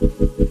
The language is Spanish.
Thank